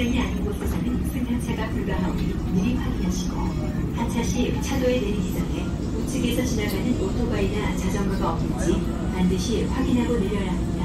정류장이 아닌 곳에서는 승용차가 불가하오니 미리 확인하시고 하차 시 차도에 내리기 전에 우측에서 지나가는 오토바이나 자전거가 없는지 반드시 확인하고 내려야 합니다.